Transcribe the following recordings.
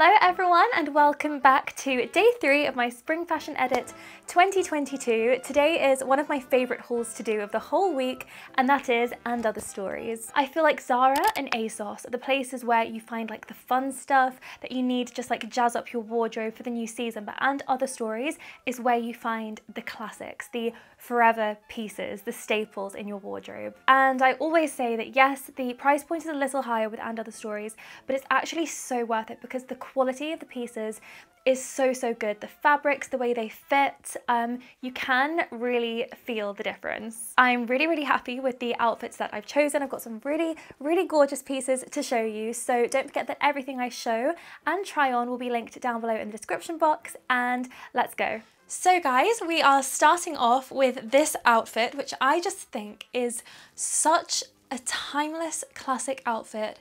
Hello everyone and welcome back to day three of my Spring Fashion Edit 2022. Today is one of my favourite hauls to do of the whole week and that is And Other Stories. I feel like Zara and ASOS are the places where you find like the fun stuff that you need just like jazz up your wardrobe for the new season but And Other Stories is where you find the classics, the forever pieces, the staples in your wardrobe. And I always say that yes, the price point is a little higher with And Other Stories but it's actually so worth it because the quality of the pieces is so, so good. The fabrics, the way they fit, um, you can really feel the difference. I'm really, really happy with the outfits that I've chosen. I've got some really, really gorgeous pieces to show you. So don't forget that everything I show and try on will be linked down below in the description box and let's go. So guys, we are starting off with this outfit, which I just think is such a timeless classic outfit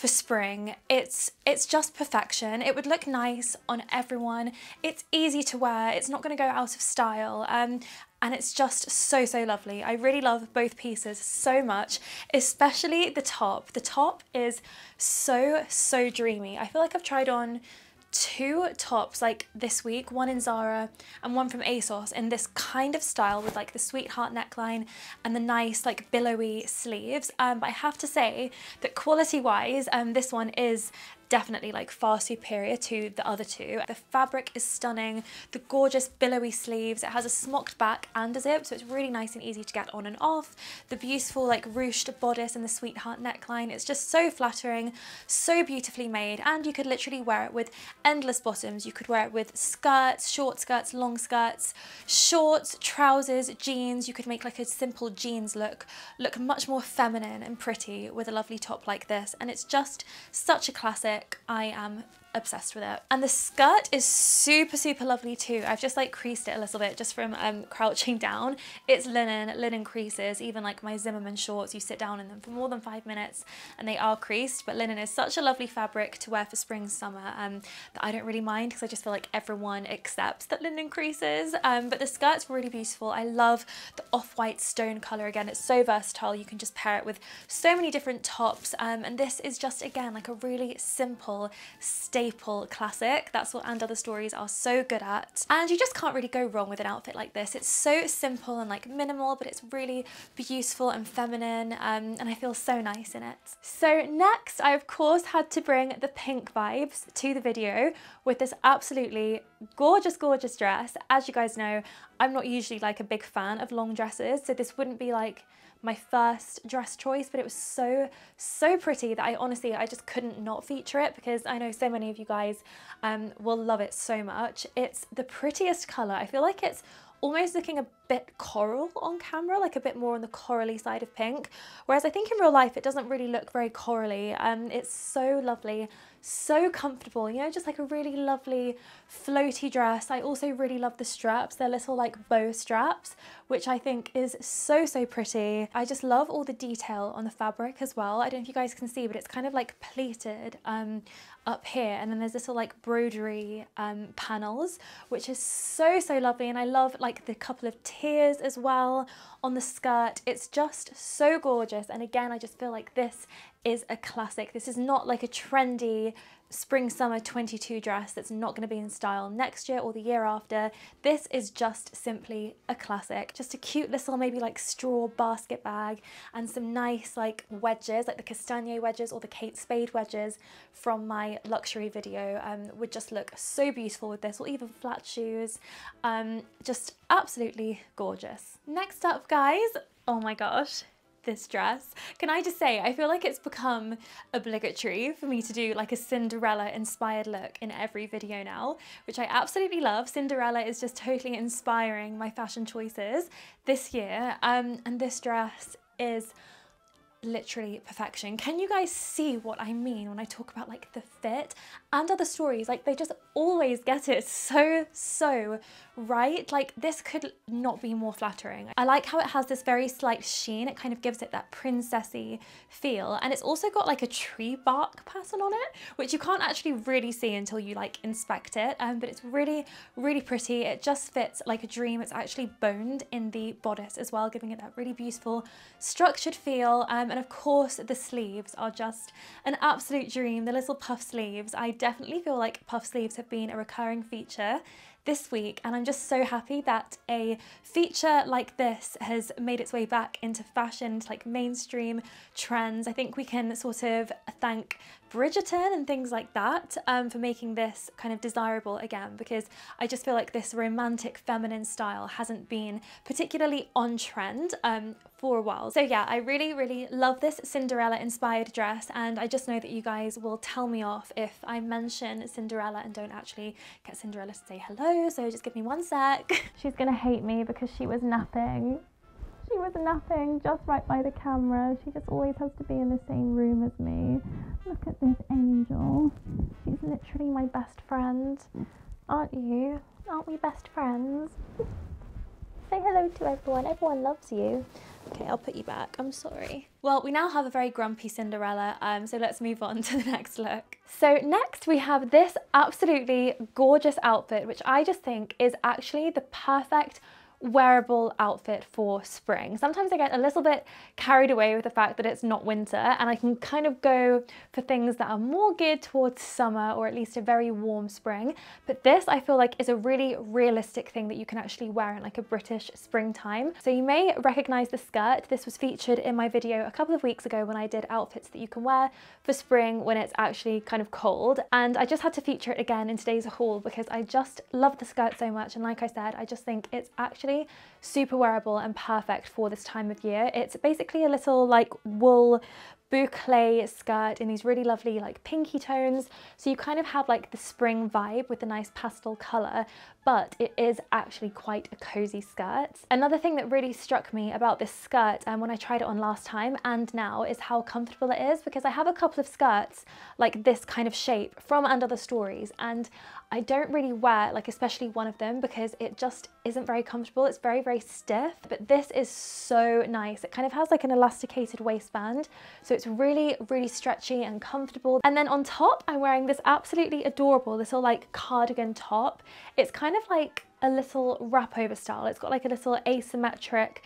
for spring. It's it's just perfection. It would look nice on everyone. It's easy to wear. It's not going to go out of style. Um, and it's just so, so lovely. I really love both pieces so much, especially the top. The top is so, so dreamy. I feel like I've tried on two tops like this week, one in Zara and one from ASOS in this kind of style with like the sweetheart neckline and the nice like billowy sleeves. Um, but I have to say that quality wise, um, this one is definitely like far superior to the other two. The fabric is stunning, the gorgeous billowy sleeves, it has a smocked back and a zip so it's really nice and easy to get on and off. The beautiful like ruched bodice and the sweetheart neckline, it's just so flattering, so beautifully made and you could literally wear it with endless bottoms. You could wear it with skirts, short skirts, long skirts, shorts, trousers, jeans. You could make like a simple jeans look, look much more feminine and pretty with a lovely top like this and it's just such a classic I am obsessed with it. And the skirt is super, super lovely too. I've just like creased it a little bit just from um, crouching down. It's linen, linen creases, even like my Zimmermann shorts, you sit down in them for more than five minutes and they are creased, but linen is such a lovely fabric to wear for spring, summer um, that I don't really mind because I just feel like everyone accepts that linen creases. Um, but the skirt's really beautiful. I love the off-white stone color again. It's so versatile. You can just pair it with so many different tops. Um, and this is just, again, like a really simple, staple classic. That's what And Other Stories are so good at. And you just can't really go wrong with an outfit like this. It's so simple and like minimal, but it's really beautiful and feminine. Um, and I feel so nice in it. So next, I of course had to bring the pink vibes to the video with this absolutely gorgeous, gorgeous dress. As you guys know, I'm not usually like a big fan of long dresses, so this wouldn't be like my first dress choice, but it was so, so pretty that I honestly, I just couldn't not feature it because I know so many of you guys um, will love it so much. It's the prettiest colour. I feel like it's almost looking a bit coral on camera, like a bit more on the corally side of pink. Whereas I think in real life, it doesn't really look very corally. Um, it's so lovely so comfortable, you know, just like a really lovely floaty dress. I also really love the straps. They're little like bow straps, which I think is so, so pretty. I just love all the detail on the fabric as well. I don't know if you guys can see, but it's kind of like pleated um, up here. And then there's this little like broderie um, panels, which is so, so lovely. And I love like the couple of tiers as well on the skirt. It's just so gorgeous. And again, I just feel like this is a classic. This is not like a trendy spring summer 22 dress that's not going to be in style next year or the year after. This is just simply a classic. Just a cute little maybe like straw basket bag and some nice like wedges like the Castañer wedges or the Kate Spade wedges from my luxury video um, would just look so beautiful with this or even flat shoes. Um, just absolutely gorgeous. Next up guys, oh my gosh, this dress. Can I just say, I feel like it's become obligatory for me to do like a Cinderella inspired look in every video now, which I absolutely love. Cinderella is just totally inspiring my fashion choices this year. Um, and this dress is literally perfection. Can you guys see what I mean when I talk about like the fit and other stories? Like they just always get it so, so right? Like this could not be more flattering. I like how it has this very slight sheen. It kind of gives it that princessy feel. And it's also got like a tree bark pattern on it, which you can't actually really see until you like inspect it. Um, but it's really, really pretty. It just fits like a dream. It's actually boned in the bodice as well, giving it that really beautiful structured feel. Um, and of course the sleeves are just an absolute dream. The little puff sleeves. I definitely feel like puff sleeves have been a recurring feature this week and I'm just so happy that a feature like this has made its way back into fashion, to like mainstream trends. I think we can sort of thank Bridgerton and things like that um, for making this kind of desirable again because I just feel like this romantic feminine style hasn't been particularly on trend um, for a while. So yeah, I really, really love this Cinderella inspired dress and I just know that you guys will tell me off if I mention Cinderella and don't actually get Cinderella to say hello, so just give me one sec. She's gonna hate me because she was napping. She was napping just right by the camera. She just always has to be in the same room as me. Look at this angel. She's literally my best friend. Aren't you? Aren't we best friends? Say hello to everyone. Everyone loves you. Okay, I'll put you back. I'm sorry. Well, we now have a very grumpy Cinderella, um, so let's move on to the next look. So next we have this absolutely gorgeous outfit, which I just think is actually the perfect wearable outfit for spring. Sometimes I get a little bit carried away with the fact that it's not winter and I can kind of go for things that are more geared towards summer or at least a very warm spring. But this I feel like is a really realistic thing that you can actually wear in like a British springtime. So you may recognize the skirt. This was featured in my video a couple of weeks ago when I did outfits that you can wear for spring when it's actually kind of cold. And I just had to feature it again in today's haul because I just love the skirt so much. And like I said, I just think it's actually actually super wearable and perfect for this time of year. It's basically a little like wool boucle skirt in these really lovely like pinky tones. So you kind of have like the spring vibe with the nice pastel colour, but it is actually quite a cozy skirt. Another thing that really struck me about this skirt and um, when I tried it on last time and now is how comfortable it is because I have a couple of skirts like this kind of shape from And Other Stories and I don't really wear like especially one of them because it just isn't very comfortable. It's very, very, very stiff, but this is so nice. It kind of has like an elasticated waistband. So it's really, really stretchy and comfortable. And then on top, I'm wearing this absolutely adorable little like cardigan top. It's kind of like a little wrap over style. It's got like a little asymmetric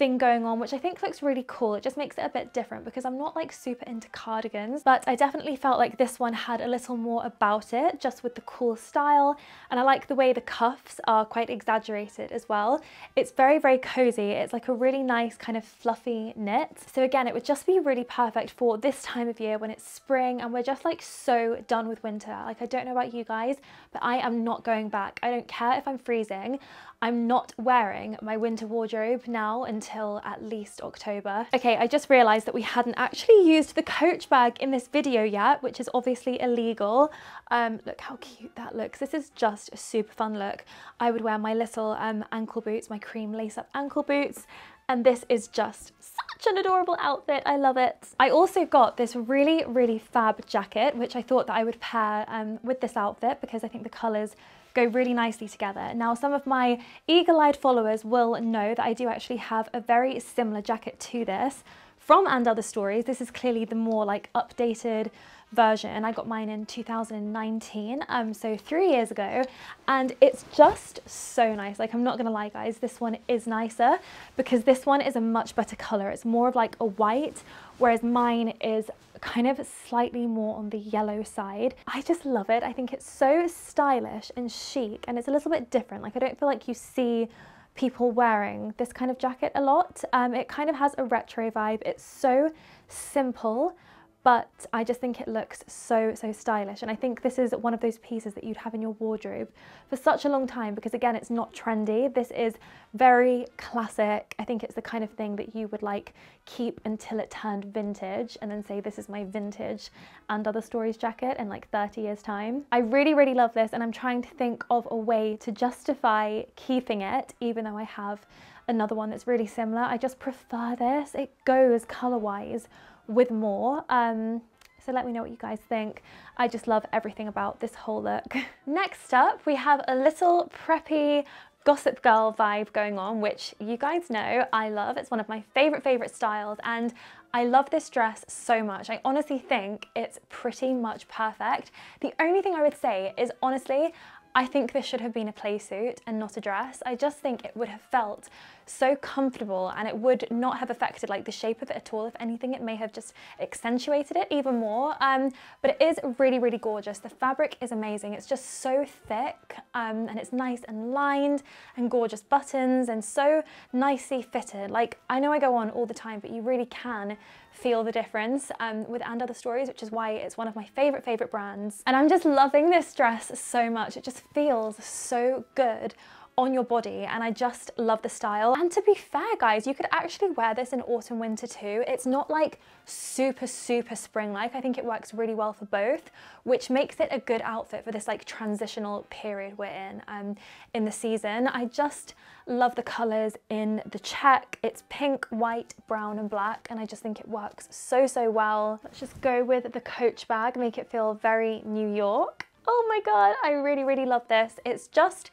thing going on, which I think looks really cool. It just makes it a bit different because I'm not like super into cardigans, but I definitely felt like this one had a little more about it, just with the cool style. And I like the way the cuffs are quite exaggerated as well. It's very, very cozy. It's like a really nice kind of fluffy knit. So again, it would just be really perfect for this time of year when it's spring and we're just like so done with winter. Like I don't know about you guys, but I am not going back. I don't care if I'm freezing. I'm not wearing my winter wardrobe now until at least October. Okay, I just realized that we hadn't actually used the Coach bag in this video yet, which is obviously illegal. Um, look how cute that looks. This is just a super fun look. I would wear my little um, ankle boots, my cream lace up ankle boots, and this is just such an adorable outfit. I love it. I also got this really, really fab jacket, which I thought that I would pair um, with this outfit because I think the colors go really nicely together. Now, some of my eagle-eyed followers will know that I do actually have a very similar jacket to this from And Other Stories. This is clearly the more like updated version. I got mine in 2019, um, so three years ago, and it's just so nice. Like, I'm not gonna lie, guys, this one is nicer because this one is a much better color. It's more of like a white, whereas mine is kind of slightly more on the yellow side. I just love it. I think it's so stylish and chic, and it's a little bit different. Like, I don't feel like you see people wearing this kind of jacket a lot. Um, it kind of has a retro vibe. It's so simple, but I just think it looks so, so stylish. And I think this is one of those pieces that you'd have in your wardrobe for such a long time because again, it's not trendy. This is very classic. I think it's the kind of thing that you would like keep until it turned vintage and then say, this is my vintage and other stories jacket in like 30 years time. I really, really love this and I'm trying to think of a way to justify keeping it, even though I have another one that's really similar. I just prefer this. It goes color-wise with more. Um, so let me know what you guys think. I just love everything about this whole look. Next up, we have a little preppy Gossip Girl vibe going on, which you guys know I love. It's one of my favorite, favorite styles. And I love this dress so much. I honestly think it's pretty much perfect. The only thing I would say is honestly, I think this should have been a play suit and not a dress. I just think it would have felt so comfortable and it would not have affected like the shape of it at all. If anything, it may have just accentuated it even more. Um, but it is really, really gorgeous. The fabric is amazing. It's just so thick um, and it's nice and lined and gorgeous buttons and so nicely fitted. Like I know I go on all the time, but you really can feel the difference um, with And Other Stories, which is why it's one of my favorite, favorite brands. And I'm just loving this dress so much. It just feels so good on your body and I just love the style. And to be fair guys, you could actually wear this in autumn winter too. It's not like super, super spring-like. I think it works really well for both, which makes it a good outfit for this like transitional period we're in um, in the season. I just love the colors in the check. It's pink, white, brown and black and I just think it works so, so well. Let's just go with the Coach bag, make it feel very New York. Oh my God, I really, really love this. It's just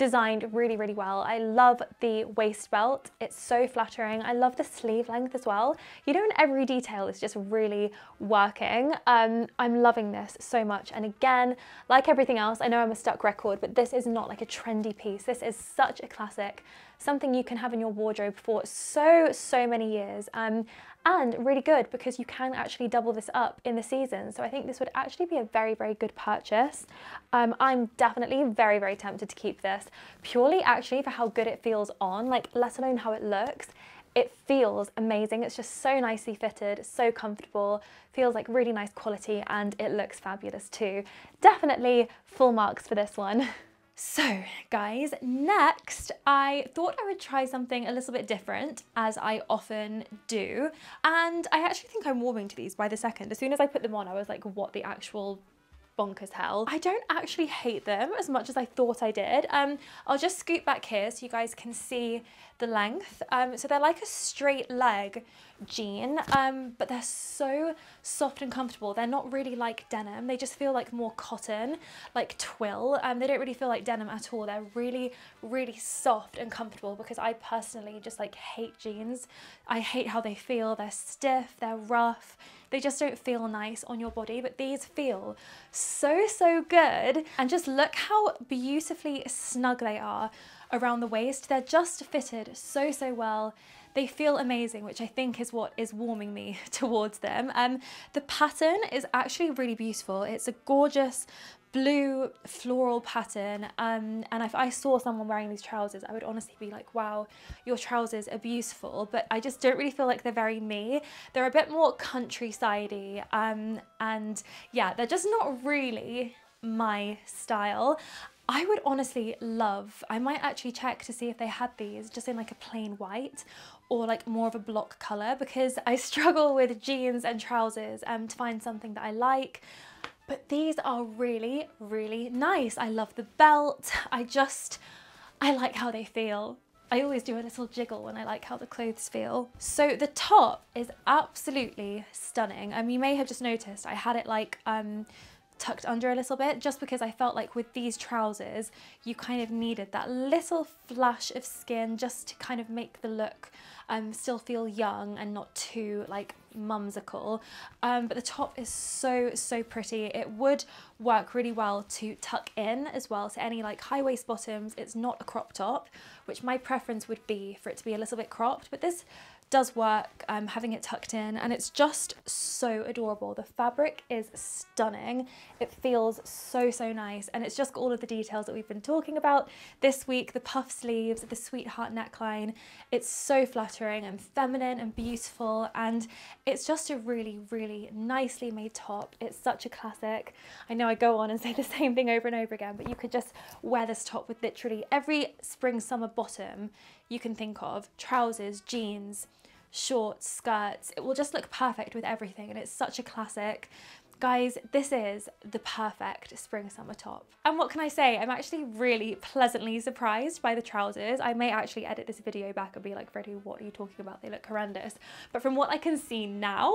designed really, really well. I love the waist belt. It's so flattering. I love the sleeve length as well. You know, in every detail is just really working. Um, I'm loving this so much. And again, like everything else, I know I'm a stuck record, but this is not like a trendy piece. This is such a classic, something you can have in your wardrobe for so, so many years. Um, and really good because you can actually double this up in the season. So I think this would actually be a very, very good purchase. Um, I'm definitely very, very tempted to keep this purely actually for how good it feels on, like let alone how it looks. It feels amazing. It's just so nicely fitted, so comfortable, feels like really nice quality and it looks fabulous too. Definitely full marks for this one. So guys, next I thought I would try something a little bit different as I often do. And I actually think I'm warming to these by the second. As soon as I put them on, I was like, what the actual bonkers hell. I don't actually hate them as much as I thought I did. Um, I'll just scoot back here so you guys can see the length. Um, so they're like a straight leg jean, um, but they're so soft and comfortable. They're not really like denim. They just feel like more cotton, like twill. Um, they don't really feel like denim at all. They're really, really soft and comfortable because I personally just like hate jeans. I hate how they feel. They're stiff, they're rough. They just don't feel nice on your body, but these feel so, so good. And just look how beautifully snug they are around the waist. They're just fitted so, so well. They feel amazing, which I think is what is warming me towards them. Um, the pattern is actually really beautiful. It's a gorgeous blue floral pattern um, and if I saw someone wearing these trousers I would honestly be like wow your trousers are beautiful but I just don't really feel like they're very me they're a bit more countrysidey um, and yeah they're just not really my style I would honestly love, I might actually check to see if they had these just in like a plain white or like more of a block colour because I struggle with jeans and trousers um, to find something that I like. But these are really, really nice. I love the belt. I just, I like how they feel. I always do a little jiggle when I like how the clothes feel. So the top is absolutely stunning. Um, you may have just noticed I had it like um, tucked under a little bit just because I felt like with these trousers you kind of needed that little flash of skin just to kind of make the look um, still feel young and not too like mumsicle. Um, but the top is so, so pretty. It would work really well to tuck in as well to any like high waist bottoms. It's not a crop top, which my preference would be for it to be a little bit cropped, but this does work um, having it tucked in and it's just so adorable. The fabric is stunning. It feels so, so nice and it's just got all of the details that we've been talking about this week, the puff sleeves, the sweetheart neckline. It's so flattering and feminine and beautiful and it's just a really, really nicely made top. It's such a classic. I know I go on and say the same thing over and over again, but you could just wear this top with literally every spring summer bottom you can think of, trousers, jeans, shorts, skirts. It will just look perfect with everything and it's such a classic. Guys, this is the perfect spring summer top. And what can I say? I'm actually really pleasantly surprised by the trousers. I may actually edit this video back and be like, Freddy, what are you talking about? They look horrendous. But from what I can see now,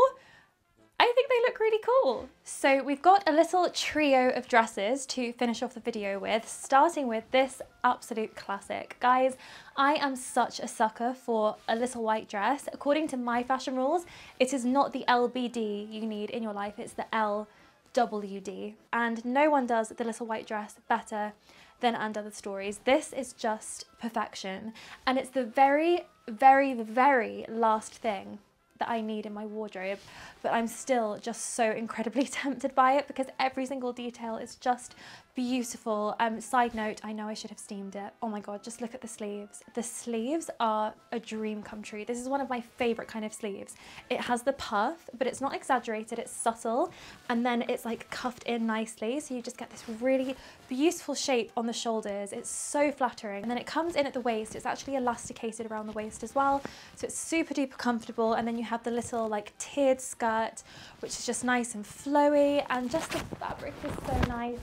I think they look really cool. So we've got a little trio of dresses to finish off the video with, starting with this absolute classic. Guys, I am such a sucker for a little white dress. According to my fashion rules, it is not the LBD you need in your life, it's the LWD. And no one does the little white dress better than And Other Stories. This is just perfection. And it's the very, very, very last thing that I need in my wardrobe, but I'm still just so incredibly tempted by it because every single detail is just beautiful. Um, side note, I know I should have steamed it. Oh my God, just look at the sleeves. The sleeves are a dream come true. This is one of my favorite kind of sleeves. It has the puff, but it's not exaggerated, it's subtle. And then it's like cuffed in nicely. So you just get this really beautiful shape on the shoulders. It's so flattering. And then it comes in at the waist. It's actually elasticated around the waist as well. So it's super duper comfortable. And then you have the little like tiered skirt, which is just nice and flowy. And just the fabric is so nice.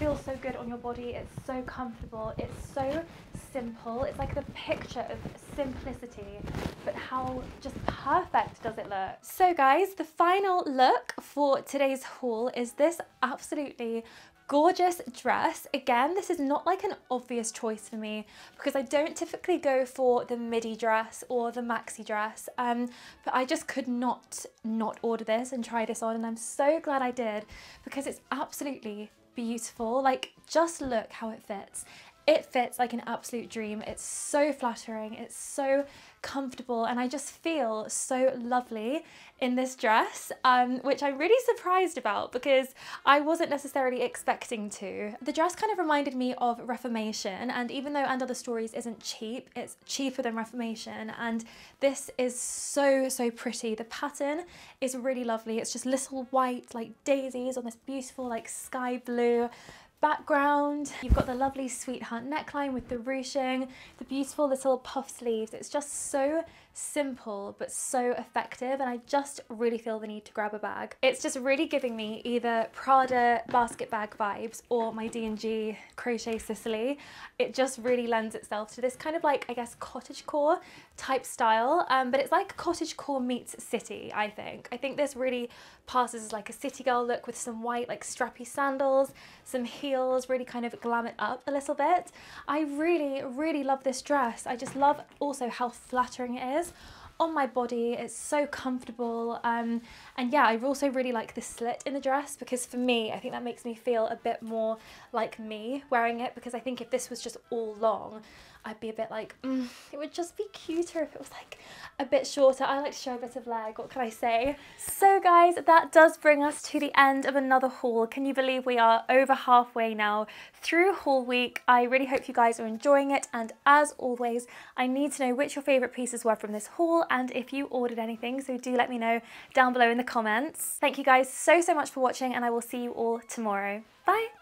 It feels so good on your body. It's so comfortable. It's so simple. It's like the picture of simplicity, but how just perfect does it look? So guys, the final look for today's haul is this absolutely gorgeous dress. Again, this is not like an obvious choice for me because I don't typically go for the midi dress or the maxi dress, um, but I just could not not order this and try this on and I'm so glad I did because it's absolutely beautiful. Like, just look how it fits. It fits like an absolute dream. It's so flattering, it's so comfortable, and I just feel so lovely in this dress, um, which I'm really surprised about because I wasn't necessarily expecting to. The dress kind of reminded me of Reformation, and even though And Other Stories isn't cheap, it's cheaper than Reformation, and this is so, so pretty. The pattern is really lovely. It's just little white like daisies on this beautiful like sky blue background. You've got the lovely sweetheart neckline with the ruching, the beautiful little puff sleeves. It's just so simple but so effective and I just really feel the need to grab a bag. It's just really giving me either Prada basket bag vibes or my D&G Crochet Sicily. It just really lends itself to this kind of like I guess cottagecore type style um, but it's like cottagecore meets city I think. I think this really passes as like a city girl look with some white like strappy sandals, some heels, really kind of glam it up a little bit. I really really love this dress. I just love also how flattering it is on my body. It's so comfortable. Um, and yeah, I also really like the slit in the dress because for me, I think that makes me feel a bit more like me wearing it because I think if this was just all long, I'd be a bit like, mm, it would just be cuter if it was like a bit shorter. I like to show a bit of leg, what can I say? So guys, that does bring us to the end of another haul. Can you believe we are over halfway now through haul week? I really hope you guys are enjoying it. And as always, I need to know which your favorite pieces were from this haul and if you ordered anything. So do let me know down below in the comments. Thank you guys so, so much for watching and I will see you all tomorrow. Bye.